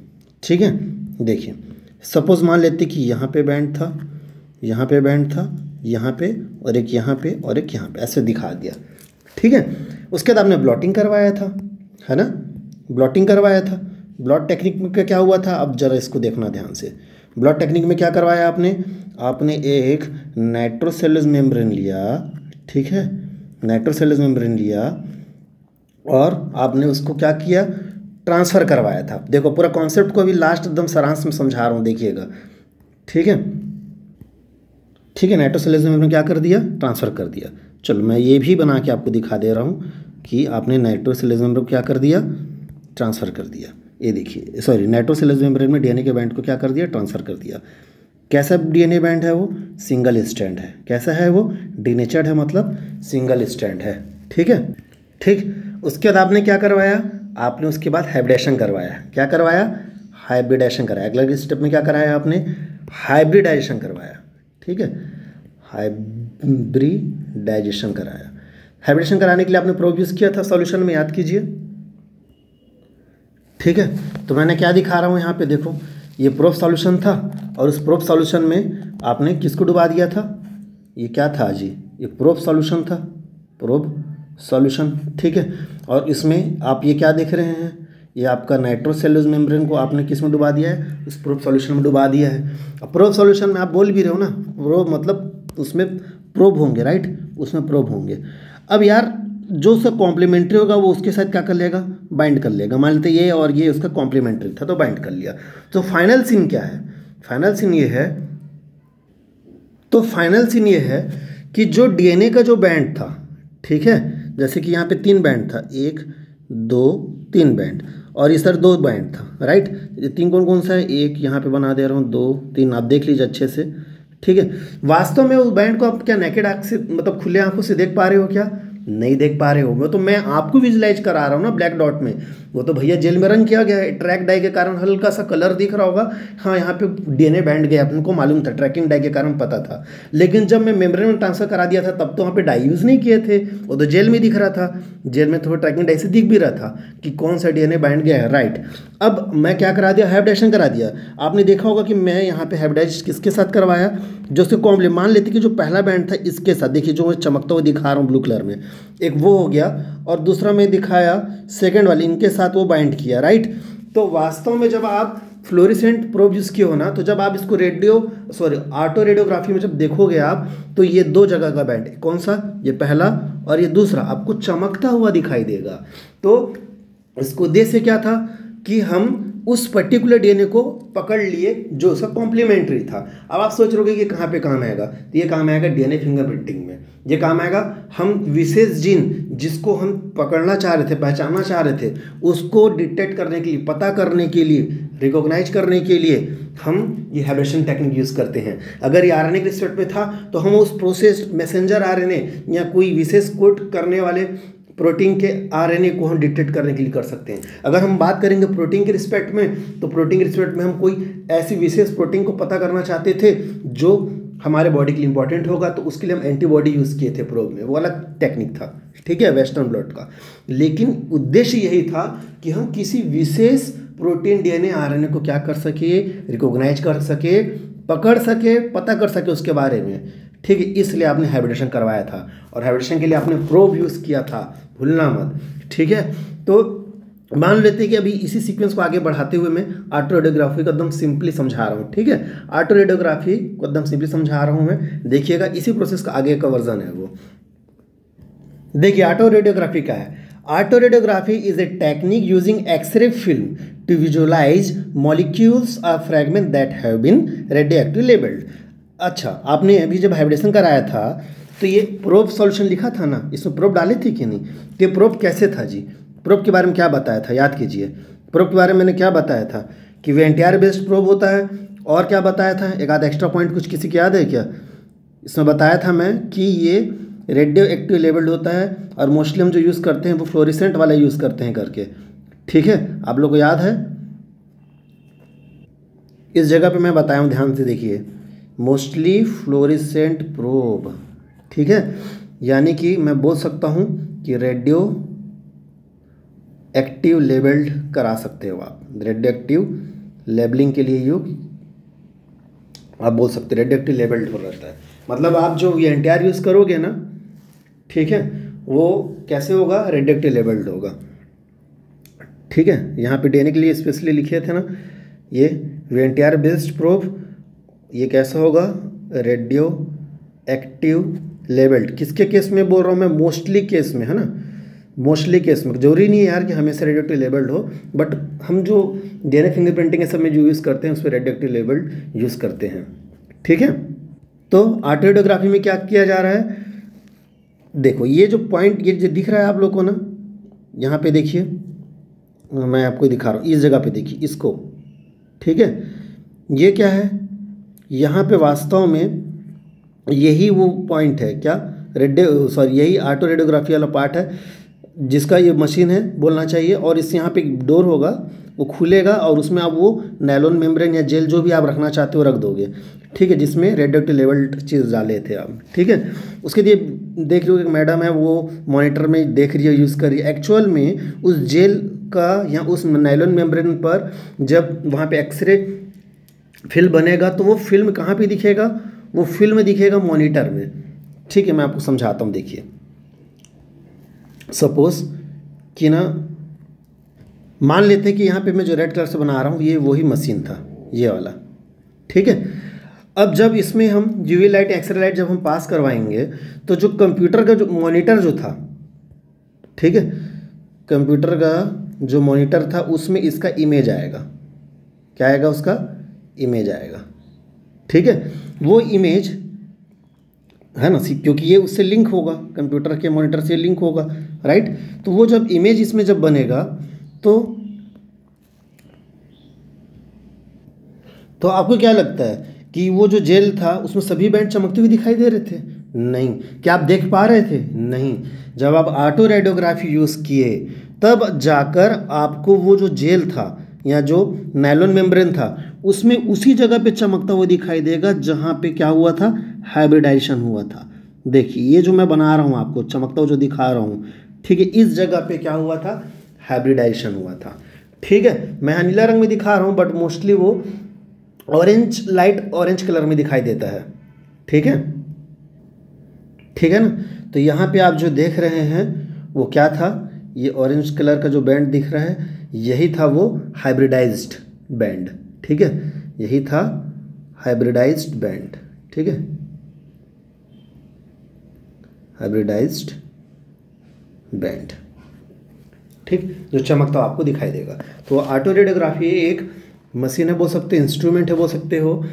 ठीक है? देखिए सपोज़ मान लेते कि यहाँ पे बैंड था, यहाँ पे बैंड था, यहाँ पे और एक यहाँ पे और एक यहाँ पे, ऐसे दिखा दिया। ठीक है? उसके बाद आपने ब्लॉटिंग करवाया था, है ना? ब्लॉटिंग करवाया था। ब्लॉट टेक्निक में क्या हुआ था? अब जरा इसको देखना ध्यान से। ब्लॉट टेक्निक में क्या करवाया आपने? आपने एक नाइट्रोसेलस मेम्ब्रेन लिया, ठीक है? नाइट्रोसेलस मेम्ब्रेन लिया और आपने उसको क्या किया? ट्रांसफ़र करवाया था। देखो, पूरा कॉन्सेप्ट को अभी लास्ट एकदम सारांश में समझा रहा हूँ, देखिएगा। ठीक है? ठीक है नाइट्रोसेलस मेम्ब्रेन क्या कर दिया? ट्रांसफ़र कर दिया। चलो मैं ये भी बना के आपको दिखा दे रहा हूँ कि आपने नाइट्रोसेलस मेम्ब्रेन को क्या कर दिया? ट्रांसफ़र कर दिया। ये देखिए सॉरी नाइट्रोसेलस मेम्ब्रेन में डीएनए के बैंड को क्या कर दिया? ट्रांसफ़र कर दिया। कैसा डीएनए बैंड है वो? सिंगल स्टैंड है। कैसा है वो? डीनेचर्ड है मतलब सिंगल स्टैंड है। ठीक है? ठीक। उसके बाद आपने क्या करवाया? आपने उसके बाद हाइब्रिडेशन करवाया। क्या करवाया? हाइब्रिडेशन कराया। अगले स्टेप में क्या कराया आपने? हाइब्रिडाइजेशन करवाया। ठीक है? हाइब्रिडाइजेशन कराया। हाइब्रिडेशन कराने के लिए आपने प्रोब यूज़ किया था? सॉल्यूशन में याद कीजिए। ठीक है? तो मैंने क्या दिखा रहा हूँ यहाँ पे? देखो, ये प्रोब सॉल्यूशन था और उस प्रोब सॉल्यूशन में आपने किसको डुबा दिया था? ये क्या था जी? ये प्रोब सॉल्यूशन था। प्रोब सॉल्यूशन ठीक है? और इसमें आप ये क्या देख रहे हैं? ये आपका नाइट्रोसेलुलर मेम्ब्रेन को आपने किसमें डुबा दिया है? उस प्रोब सॉल्यूशन में डुबा दिया है। अब प्रोब सॉल्यूशन में आप बोल भी रहे हो ना? प्रोब मतलब उसमें प्रोब होंगे राइट उसमें प्रोब होंगे। अब यार, जो उसका कॉम्प्लीमेंट्री होगा, वो उसके साथ क्या कर लेगा? बाइंड कर लेगा। मान लेते ये और ये उसका कॉम्प्लीमेंट्री था तो बाइंड कर लिया। तो फाइनल सीन क्या है? फाइनल सीन ये है तो फाइनल सीन ये है कि जो डीएनए का जो बैंड था, ठीक है? जैसे कि यहाँ पे तीन बैंड था। एक, दो, तीन बैंड और इस तरह दो बैंड था राइट तीन कौन कौन सा है? एक, यहाँ पे बना दे रहा हूँ, दो, तीन। आप देख लीजिए अच्छे से। ठीक है। वास्तव में उस बैंड को आप क्या नेकेड आँख से मतलब खुले आँखों से देख पा रहे हो क्या? नहीं देख पा रहे हो वो तो मैं आपको विजुलाइज करा रहा हूँ ना ब्लैक डॉट में। वो तो भैया जेल में रंग किया गया है। ट्रैक डाई के कारण हल्का सा कलर दिख रहा होगा। हाँ यहाँ पे डीएनए बैंड गया। अपन को मालूम था ट्रैकिंग डाई के कारण पता था। लेकिन जब मैं मेम्ब्रेन में ट्रांसफ़र करा दिया था, तब तो वहाँ पे डाई यूज़ नहीं किए थे। वो तो जेल में दिख रहा था। जेल में थोड़ा ट्रैकिंग डाई से दिख भी रहा था कि कौन सा डीएनए बैंड गया है। राइट अब मैं क्या करा दिया? हाइब्रिडेशन करा दिया। आपने देखा होगा कि मैं यहाँ पे हाइब्रिडाइज किसके साथ करवाया? जो उसके कॉम्प्ले मान लेते कि जो पहला बैंड था, इसके साथ। देखिए, जो मैं चमकता हुआ दिखा रहा हूँ ब्लू कलर में। एक वो हो गया और दूसरा मैं दिखाया सेकेंड वाली, इनके साथ वो बाइंड किया राइट तो वास्तव में जब आप फ्लोरिसेंट प्रोब यूज़ किए हो ना तो जब आप इसको रेडियो सॉरी ऑटो रेडियोग्राफी में जब देखोगे आप तो ये दो जगह का बैंड कौन सा? ये पहला और ये दूसरा। आपको चमकता हुआ दिखाई देगा। तो इसको उद्देश्य क्या था? कि हम उस पर्टिकुलर डीएनए को पकड़ लिए, जो उसका कॉम्प्लीमेंट्री था। अब आप सोच रहे कि कहाँ पे काम आएगा? तो ये काम आएगा डीएनए फिंगरप्रिंटिंग में। ये काम आएगा। हम विशेष जीन जिसको हम पकड़ना चाह रहे थे, पहचानना चाह रहे थे, उसको डिटेक्ट करने के लिए, पता करने के लिए रिकॉग्नाइज करने के लिए हम ये हैब्रेशन टेक्निक यूज़ करते हैं। अगर ये आरएनए के रिस्पेक्ट में था तो हम उस प्रोसेस मैसेंजर आरएनए या कोई विशेष कोट करने वाले प्रोटीन के आरएनए को हम डिटेक्ट करने के लिए कर सकते हैं। अगर हम बात करेंगे प्रोटीन के रिस्पेक्ट में तो प्रोटीन के रिस्पेक्ट में हम कोई ऐसी विशेष प्रोटीन को पता करना चाहते थे, जो हमारे बॉडी के लिए इंपॉर्टेंट होगा तो उसके लिए हम एंटीबॉडी यूज़ किए थे प्रोब में। वो अलग टेक्निक था, ठीक है? वेस्टर्न ब्लड का। लेकिन उद्देश्य यही था कि हम किसी विशेष प्रोटीन डीएनए आरएनए को क्या कर सके रिकॉग्नाइज कर सके, पकड़ सके, पता कर सके उसके बारे में। ठीक है? इसलिए आपने हाइब्रिडेशन करवाया था। और हाइब्रिडेशन के लिए आपने प्रोब यूज़ किया था। भूलना मत, ठीक है? तो मान लेते हैं कि अभी इसी सीक्वेंस को आगे बढ़ाते हुए मैं आर्टो रेडियोग्राफी को एकदम सिंपली समझा रहा हूँ, ठीक है? आर्टो रेडियोग्राफी को एकदम सिंपली समझा रहा हूँ मैं। देखिएगा, इसी प्रोसेस का आगे का वर्जन है वो। देखिए आर्टो रेडियोग्राफी का है? Autoradiography is a technique using x-ray film to visualise molecules of fragment that have been radioactive labelled अच्छा आपने अभी जब हाइब्रेशन कराया था तो ये प्रोब सॉल्यूशन लिखा था ना? इसमें प्रोब डाले थे कि नहीं? तो प्रोब कैसे था जी? प्रोब के बारे में क्या बताया था? याद कीजिए। प्रोब के बारे में मैंने क्या बताया था? कि वे एंटीआर बेस्ड प्रोब होता है और क्या बताया था? एक आध एक्स्ट्रा पॉइंट कुछ किसी की याद है क्या? इसमें बताया था मैं कि ये रेडियो एक्टिव लेवल्ड होता है और मोस्टली हम जो यूज़ करते हैं वो फ्लोरिसेंट वाला यूज़ करते हैं करके। ठीक है? आप लोग को याद है? इस जगह पे मैं बताया हूँ, ध्यान से देखिए। मोस्टली फ्लोरिसेंट प्रोब ठीक है? यानी कि मैं बोल सकता हूँ कि रेडियो एक्टिव लेबल्ड करा सकते हो आप। रेडियो एक्टिव लेबलिंग के लिए योग, आप बोल सकते रेडियो एक्टिव लेबल्ड हो रहता है। मतलब आप जो ये एन यूज़ करोगे ना, ठीक है, वो कैसे होगा? रेडियो एक्टिव लेबल्ड होगा। ठीक है, यहाँ पे देने के लिए स्पेशली लिखे थे ना, ये वी एन बेस्ड प्रूफ ये कैसा होगा? रेडियो एक्टिव लेबल्ड किसके केस में बोल रहा हूँ मैं? मोस्टली केस में, है ना? मोस्टली केस में। ज़रूरी नहीं है यार कि हमेशा रेडियोक्टिव लेबल्ड हो बट हम जो डी एन फिंगरप्रिंटिंग सब में जो यूज़ करते हैं, उस पर रेडियोक्टिव लेबल्ड यूज़ करते हैं। ठीक है? तो आर्टोडियोग्राफी में क्या किया जा रहा है? देखो, ये जो पॉइंट ये जो दिख रहा है आप लोग को ना, यहाँ पे देखिए, मैं आपको दिखा रहा हूँ, इस जगह पे देखिए, इसको। ठीक है? ये क्या है? यहाँ पे वास्तव में यही वो पॉइंट है, क्या? रेडियो सॉरी यही ऑटो रेडियोग्राफी वाला पार्ट है। जिसका ये मशीन है, बोलना चाहिए और इस यहाँ पे डोर होगा, वो खुलेगा और उसमें आप वो नैलोन मेम्ब्रेन या जेल जो भी आप रखना चाहते हो रख दोगे। ठीक है, जिसमें रेडियो लेवल चीज़ डाले थे आप। ठीक है, उसके लिए देख रहे हो एक मैडम है, वो मॉनिटर में देख रही है यूज़ कर रही है। एक्चुअल में उस जेल का या उस नाइलॉन मेम्ब्रेन पर जब वहाँ पे एक्सरे फ़िल्म बनेगा तो वो फ़िल्म कहाँ पे दिखेगा? वो फ़िल्म दिखेगा मॉनिटर में। ठीक है, मैं आपको समझाता हूँ, देखिए। सपोज़ कि ना, मान लेते हैं कि यहाँ पे मैं जो रेड कलर से बना रहा हूँ, ये वही मशीन था, ये वाला। ठीक है? अब जब इसमें हम यूवी लाइट एक्सरे लाइट जब हम पास करवाएँगे तो जो कंप्यूटर का जो मॉनिटर जो था, ठीक है? कंप्यूटर का जो मॉनिटर था, उसमें इसका इमेज आएगा। क्या आएगा उसका? इमेज आएगा। ठीक है? वो इमेज है ना? क्योंकि ये उससे लिंक होगा कंप्यूटर के मॉनिटर से लिंक होगा राइट तो वो जब इमेज इसमें जब बनेगा तो तो आपको क्या लगता है कि वो जो जेल था, उसमें सभी बैंड चमकते हुए दिखाई दे रहे थे? नहीं। क्या आप देख पा रहे थे? नहीं। जब आप ऑटो रेडियोग्राफी यूज़ किए, तब जाकर आपको वो जो जेल था, या जो नाइलॉन मेम्ब्रेन था उसमें उसी जगह पे चमकता हुआ दिखाई देगा जहाँ पे क्या हुआ था? हाइब्रिडाइजेशन हुआ था। देखिए, ये जो मैं बना रहा हूँ आपको, चमकता हुआ जो दिखा रहा हूँ, ठीक है, इस जगह पे क्या हुआ था? हाइब्रिडाइजेशन हुआ था। ठीक है, मैं नीला रंग में दिखा रहा हूँ बट मोस्टली वो ऑरेंज लाइट ऑरेंज कलर में दिखाई देता है। ठीक है? ठीक है ना? तो यहाँ पे आप जो देख रहे हैं, वो क्या था? ये ऑरेंज कलर का जो बैंड दिख रहा है, यही था वो हाइब्रिडाइज्ड बैंड ठीक है? यही था हाइब्रिडाइज्ड बैंड ठीक है? हाइब्रिडाइज्ड बैंड ठीक? जो चमकता आपको दिखाई देगा। तो ऑटो रेडियोग्राफी एक मशीन है, बोल सकते इंस्ट्रूमेंट है, बोल सकते हो,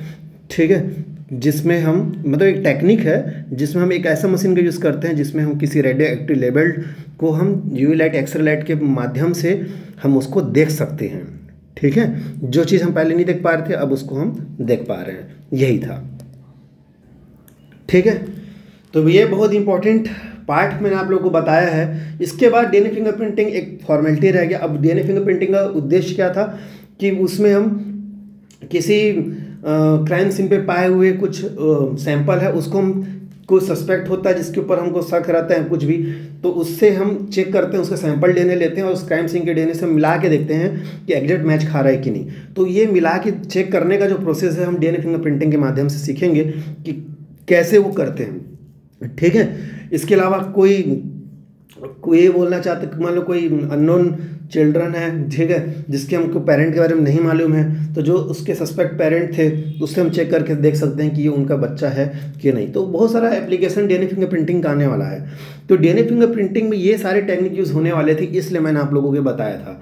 ठीक है? जिसमें हम मतलब एक टेक्निक है, जिसमें हम एक ऐसा मशीन का यूज़ करते हैं, जिसमें हम किसी रेडियो एक्टिव लेवल को हम यूवी लाइट एक्सरे लाइट के माध्यम से हम उसको देख सकते हैं। ठीक है? जो चीज़ हम पहले नहीं देख पा रहे थे, अब उसको हम देख पा रहे हैं। यही था। ठीक है? तो ये बहुत इंपॉर्टेंट पार्ट मैंने आप लोगों को बताया है। इसके बाद डीएनए फिंगरप्रिंटिंग एक फॉर्मेलिटी रह गया। अब डीएनए फिंगरप्रिंटिंग का उद्देश्य क्या था? कि उसमें हम किसी क्राइम सीन पे पाए हुए कुछ सैंपल है, उसको हम कोई सस्पेक्ट होता है, जिसके ऊपर हमको शक रहता है, कुछ भी तो उससे हम चेक करते हैं, उसका सैंपल डीएनए लेते हैं और उस क्राइम सीन के डीएनए से मिला के देखते हैं कि एग्जैक्ट मैच खा रहा है कि नहीं। तो ये मिला के चेक करने का जो प्रोसेस है, हम डीएनए फिंगरप्रिंटिंग के माध्यम से सीखेंगे कि कैसे वो करते हैं। ठीक है? इसके अलावा कोई ये बोलना चाहते मान लो कोई अननोन चिल्ड्रन है, ठीक है, जिसके हमको पेरेंट के बारे में नहीं मालूम है तो जो उसके सस्पेक्ट पेरेंट थे, उससे हम चेक करके देख सकते हैं कि ये उनका बच्चा है कि नहीं। तो बहुत सारा एप्लीकेशन डी डीएनए फिंगरप्रिंटिंग का आने वाला है। तो डी डीएनए फिंगरप्रिंटिंग में ये सारे टेक्निक यूज़ होने वाले थे, इसलिए मैंने आप लोगों को बताया था।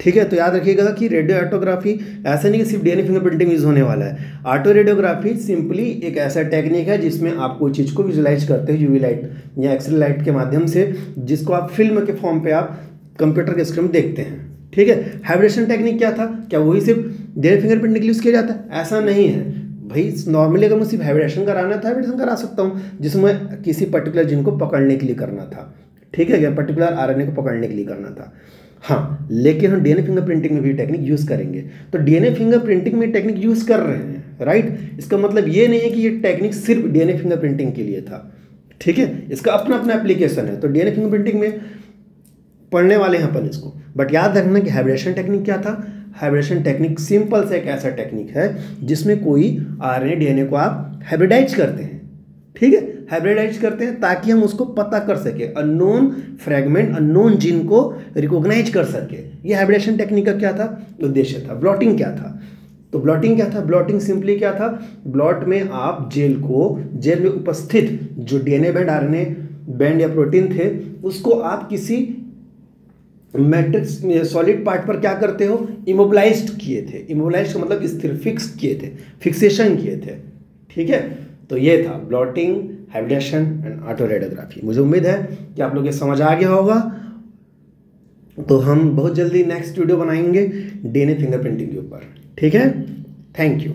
ठीक है तो याद रखिएगा कि रेडियो ऑटोग्राफी ऐसा नहीं कि सिर्फ़ डीएनए फिंगरप्रिंटिंग यूज़ होने वाला है। ऑटो रेडियोग्राफी सिंपली एक ऐसा टेक्निक है जिसमें आप कोई चीज़ को विजुलाइज करते हैं यूवी लाइट या एक्सरे लाइट के माध्यम से, जिसको आप फ़िल्म के फॉर्म पे आप कंप्यूटर के स्क्रीन में देखते हैं। ठीक है हाइब्रेशन टेक्निक क्या था? क्या वही सिर्फ़ डीएनए फिंगरप्रिंट के लिए यूज़ किया जाता है? ऐसा नहीं है। भाई नॉर्मली अगर मुझे सिर्फ़ हाइब्रेशन कराना था हाइब्रेशन करा सकता हूँ, जिसमें किसी पर्टिकुलर जिन को पकड़ने के लिए करना था। ठीक है क्या पर्टिकुलर आरएनए को पकड़ने के लिए करना था। हाँ लेकिन हम डीएनए फिंगरप्रिंटिंग में भी टेक्निक यूज़ करेंगे। तो डीएनए फिंगरप्रिंटिंग में टेक्निक यूज़ कर रहे हैं राइट इसका मतलब ये नहीं है कि ये टेक्निक सिर्फ़ डीएनए फिंगरप्रिंटिंग के लिए था, ठीक है? इसका अपना अपना एप्लीकेशन है। तो डीएनए फिंगरप्रिंटिंग में पढ़ने वाले हैं अपन इसको। बट याद रखना कि हाइब्रेशन टेक्निक क्या था? हाइब्रेशन टेक्निक सिंपल से एक ऐसा टेक्निक है जिसमें कोई आर एन को आप हाइब्रिडाइज करते हैं, ठीक है? हाइब्रिडाइज करते हैं ताकि हम उसको पता कर सके अननोन फ्रेगमेंट अननोन जीन को रिकॉग्नाइज कर सके। ये हाइब्रिडेशन टेक्निक का क्या था? उद्देश्य था। ब्लॉटिंग क्या था? तो ब्लॉटिंग क्या था? ब्लॉटिंग सिंपली क्या था? ब्लॉट में आप जेल को जेल में उपस्थित जो डीएनए बैंड आरएनए बैंड या प्रोटीन थे, उसको आप किसी मैट्रिक्स सॉलिड पार्ट पर क्या करते हो? इमोबलाइज किए थे। इमोबलाइज का मतलब स्थिर फिक्स किए थे। फिक्सेशन किए थे। ठीक है? तो ये था। Blotting hybridisation and autoradiography मुझे उम्मीद है कि आप लोग ये समझ आ गया होगा। तो हम बहुत जल्दी नेक्स्ट वीडियो बनाएँगे डीएनए फिंगरप्रिंटिंग के ऊपर। ठीक है? Thank you